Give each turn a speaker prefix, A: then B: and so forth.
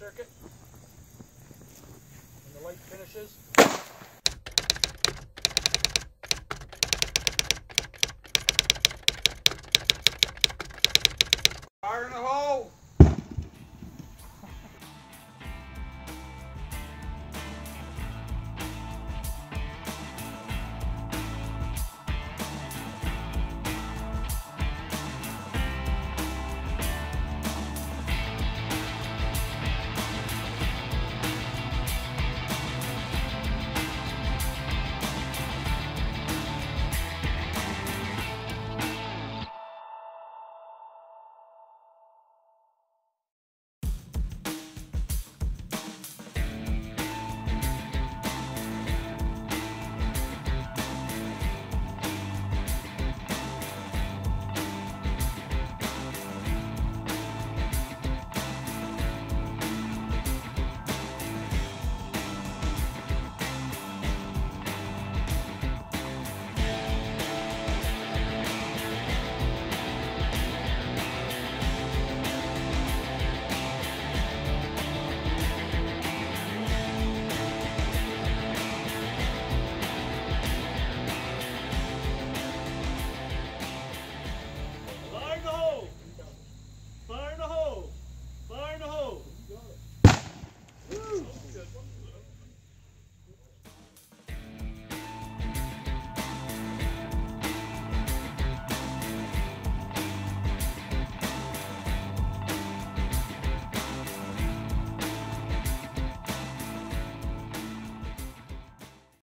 A: circuit. When the light finishes,